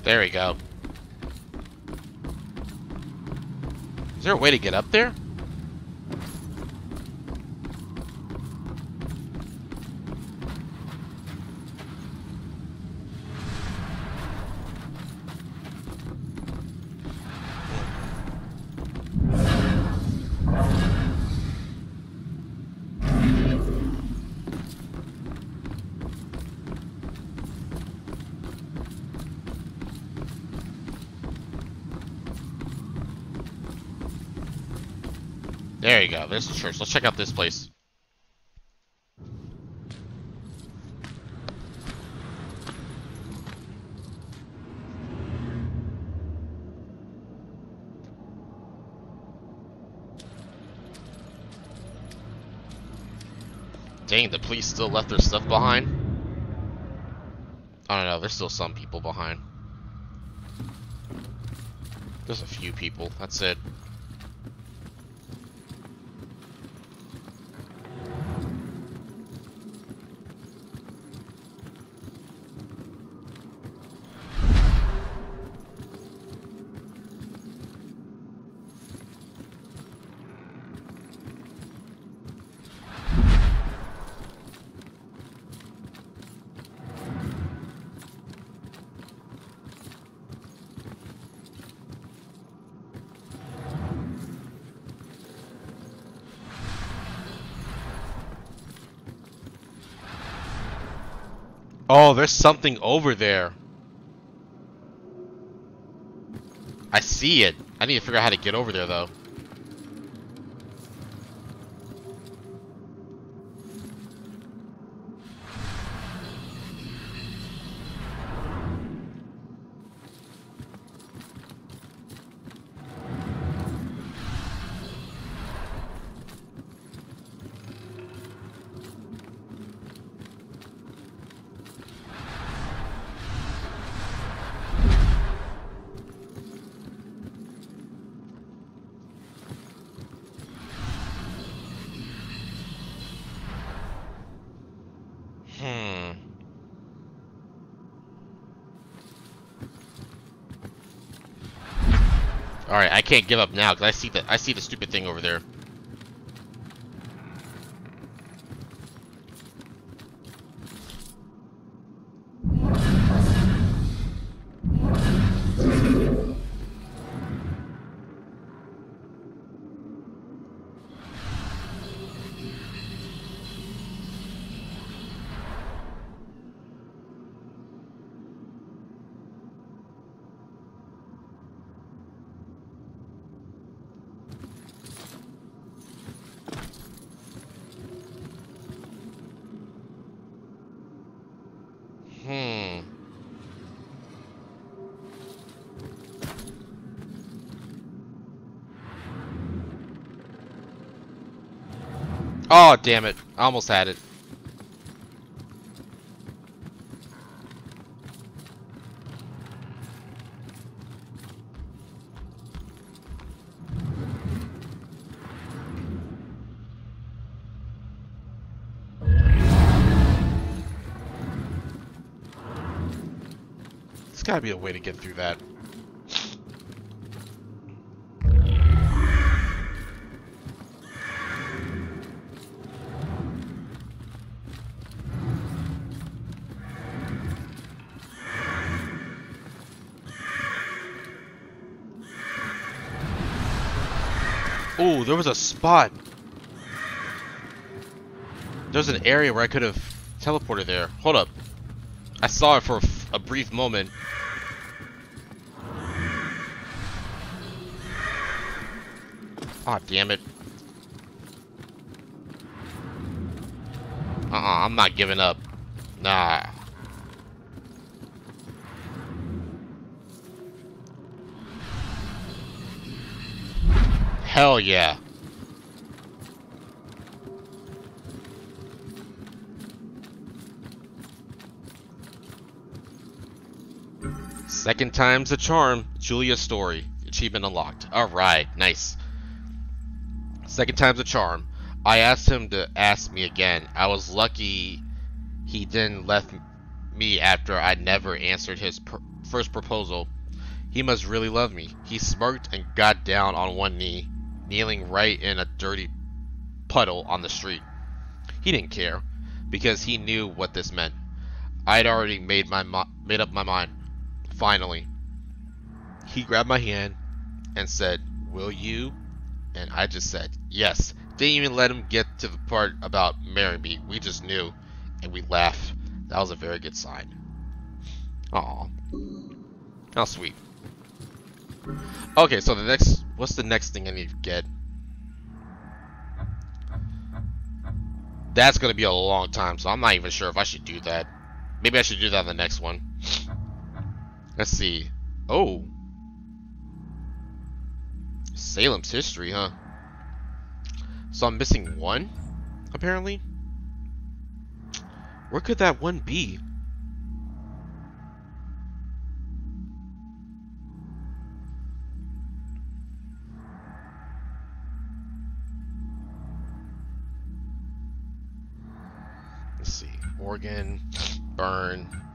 There we go. Is there a way to get up there? There you go. There's the church. Let's check out this place. Dang, the police still left their stuff behind? I don't know, there's still some people behind. There's a few people, that's it. Oh, there's something over there. I see it. I need to figure out how to get over there, though. Hmm. All right, I can't give up now because I see the I see the stupid thing over there. Hmm. Oh, damn it. I almost had it. There's gotta be a way to get through that. There was a spot. There's an area where I could have teleported there. Hold up. I saw it for a, brief moment. Aw, damn it. Uh-uh, I'm not giving up. Nah. Hell yeah. Second time's the charm. Julia's story. Achievement unlocked. Alright, nice. Second time's a charm. I asked him to ask me again. I was lucky he didn't left me after I never answered his pr first proposal. He must really love me. He smirked and got down on one knee, kneeling right in a dirty puddle on the street. He didn't care, because he knew what this meant. I'd already made my made up my mind. Finally, he grabbed my hand and said, "Will you?" And I just said, "Yes." Didn't even let him get to the part about marrying me. We just knew, and we laughed. That was a very good sign. Aw, how sweet. Okay, so the next, what's the next thing I need to get? That's gonna be a long time, so I'm not even sure if I should do that. Maybe I should do that in the next one. Let's see. Oh. Salem's history, huh? So I'm missing one, apparently. Where could that one be? Oregon, burn.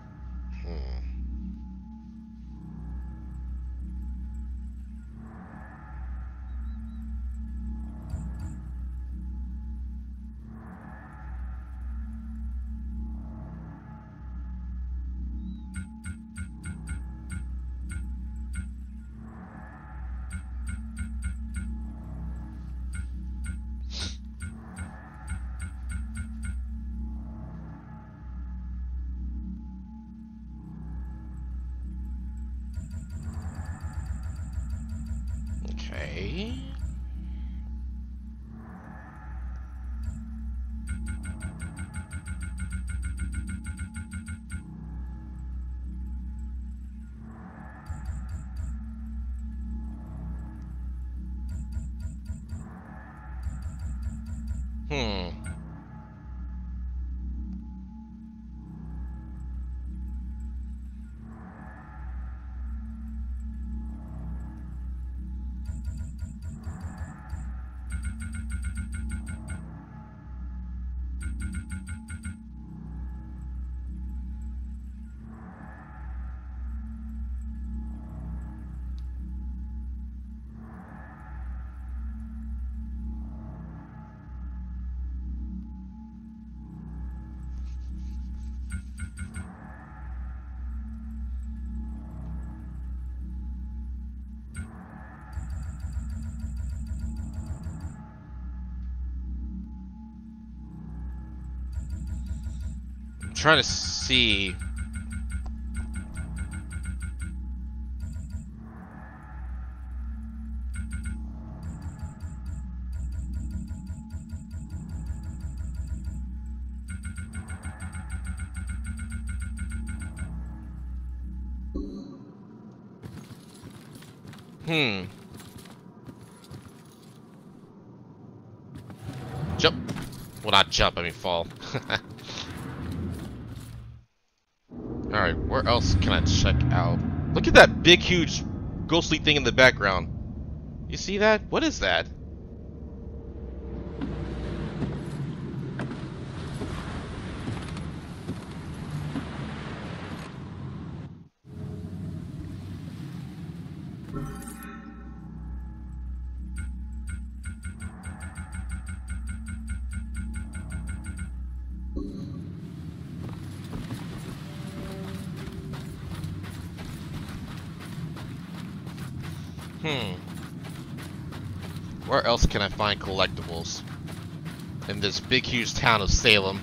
Trying to see. Hmm. Jump. Well, not jump, I mean fall. Alright, where else can I check out? Look at that big, huge, ghostly thing in the background. You see that? What is that? Can I find collectibles? In this big, huge town of Salem.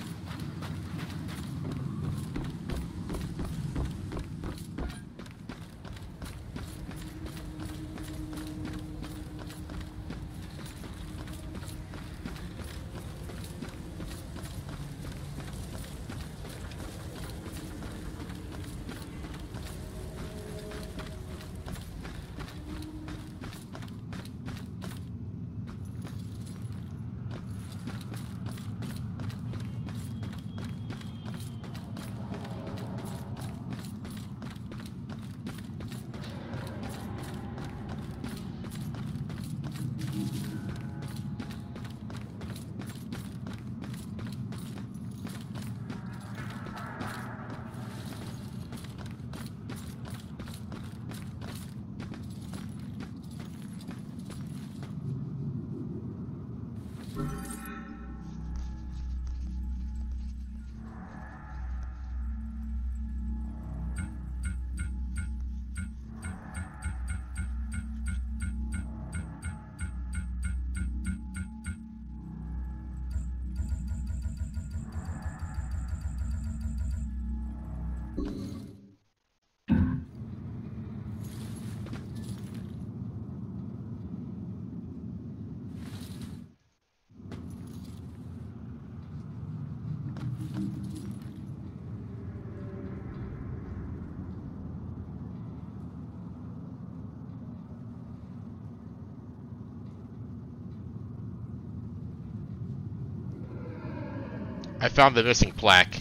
I found the missing plaque.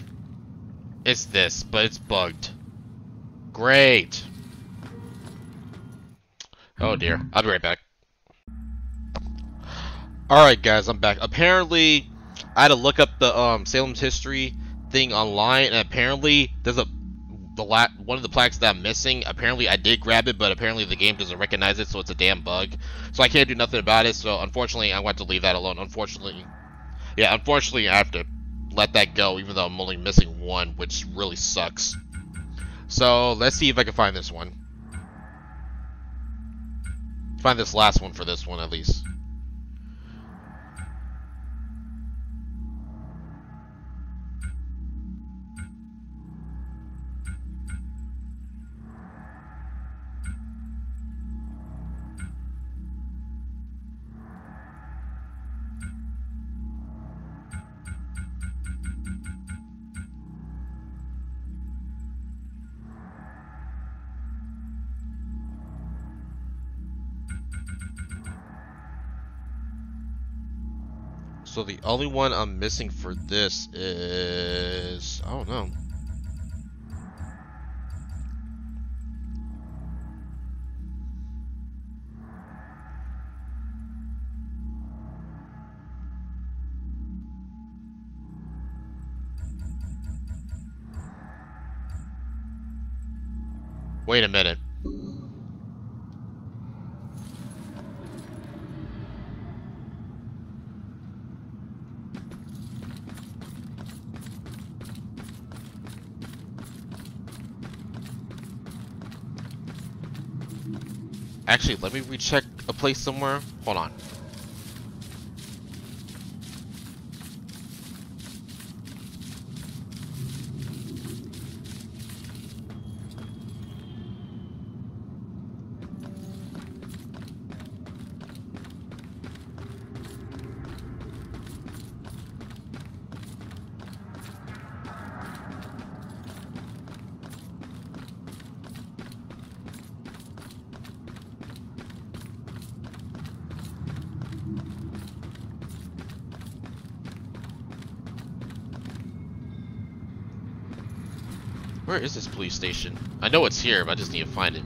It's this, but it's bugged. Great. Oh dear. I'll be right back. Alright guys, I'm back. Apparently, I had to look up the um, Salem's history thing online, and apparently there's a the la one of the plaques that I'm missing. Apparently I did grab it, but apparently the game doesn't recognize it, so it's a damn bug. So I can't do nothing about it. So unfortunately, I want to leave that alone. Unfortunately, yeah, unfortunately I have to let that go, even though I'm only missing one, which really sucks. So let's see if I can find this one. Find this last one for this one at least. The only one I'm missing for this is... I don't know. Wait a minute. Actually, let me recheck a place somewhere. Hold on. Where is this police station? I know it's here, but I just need to find it.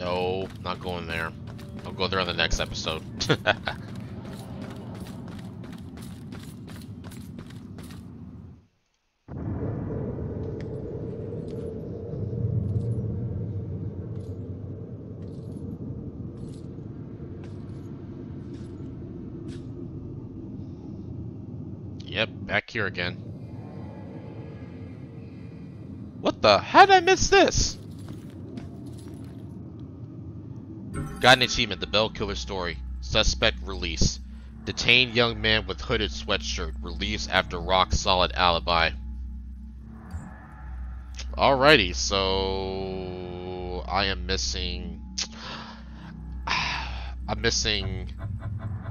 No, not going there. I'll go there on the next episode. yep, here again. What the? How did I miss this? Got an achievement, the Bell Killer story. Suspect release. Detained young man with hooded sweatshirt. Released after rock solid alibi. Alrighty, so I am missing I'm missing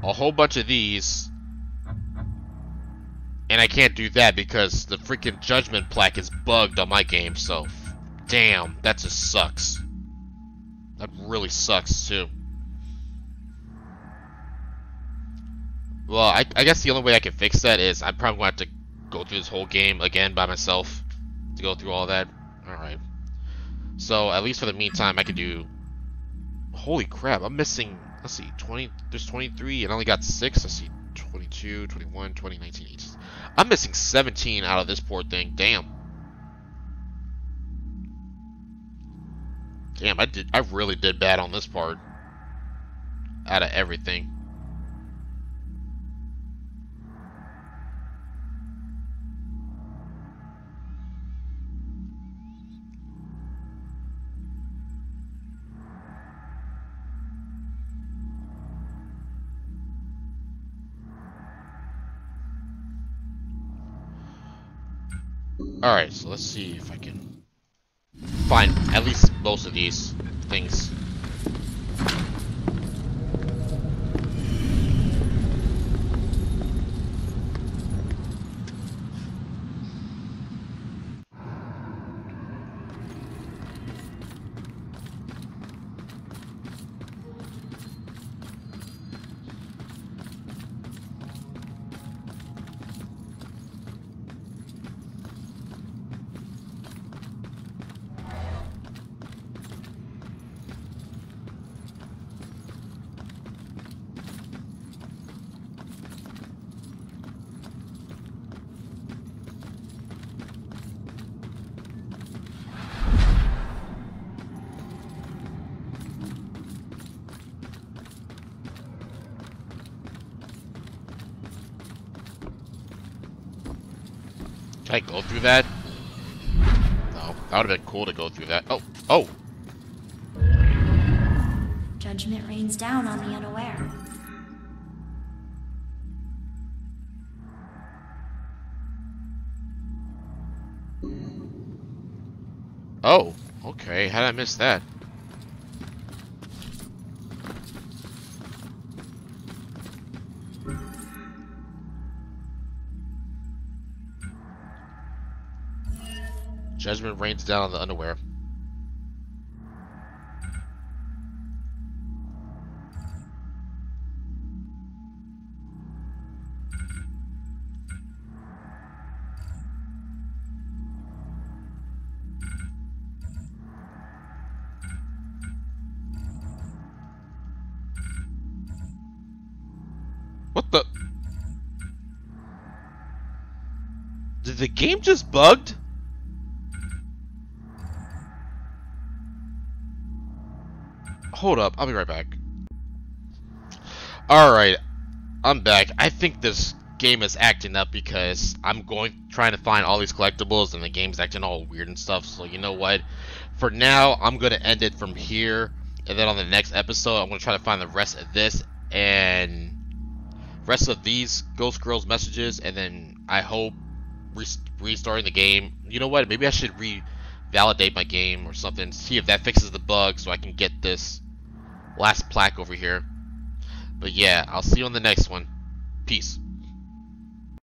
a whole bunch of these. And I can't do that because the freaking judgment plaque is bugged on my game, so damn, that just sucks. That really sucks too. Well, I, I guess the only way I can fix that is I'm probably have to go through this whole game again by myself to go through all that. Alright. So, at least for the meantime, I can do... Holy crap, I'm missing... Let's see, 20... There's 23, and I only got 6. Let's see, 22, 21, 20, 19, 18. I'm missing 17 out of this poor thing. Damn. Damn, I did. I really did bad on this part. Out of everything. Alright, so let's see if I can find at least most of these things. go through that. Oh, oh! Judgment rains down on the unaware. Oh, okay. How did I miss that? Rains down on the underwear. Hold up, I'll be right back. Alright, I'm back. I think this game is acting up because I'm going trying to find all these collectibles and the game's acting all weird and stuff. So you know what? For now, I'm gonna end it from here, and then on the next episode, I'm gonna try to find the rest of this and rest of these Ghost Girls messages, and then I hope restarting the game. You know what? Maybe I should revalidate my game or something. See if that fixes the bug, so I can get this last plaque over here. But yeah, I'll see you on the next one. Peace.